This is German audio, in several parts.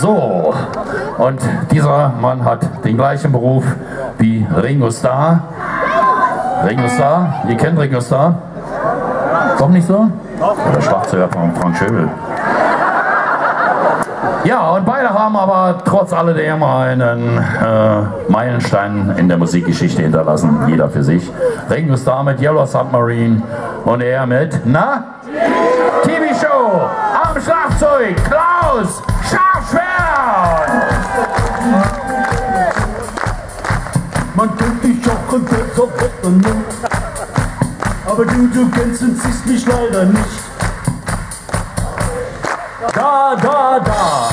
So, und dieser Mann hat den gleichen Beruf wie Ringo Starr. Ringo Starr, ihr kennt Ringo Starr? Doch nicht so? Der Schlagzeuger von Frank Schöbel. Ja, und beide haben aber trotz alledem einen äh, Meilenstein in der Musikgeschichte hinterlassen, jeder für sich. Ringo Starr mit Yellow Submarine und er mit, na? TV-Show am Schlagzeug, Klaus Scharfschwert! Man kennt dich auch und besser wetten, aber du, du kennst und siehst mich leider nicht. Da, da, da.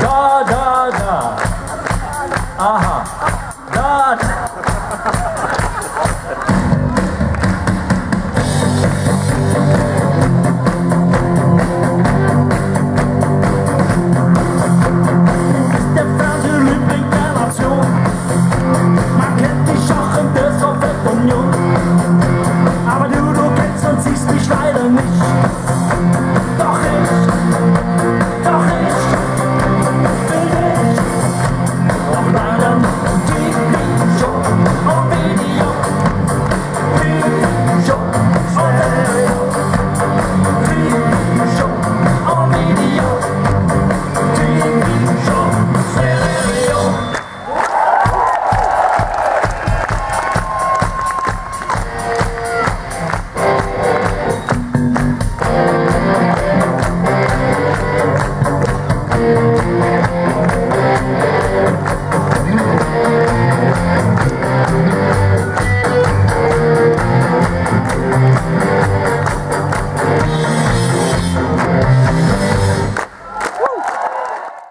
Da, da, I miss you.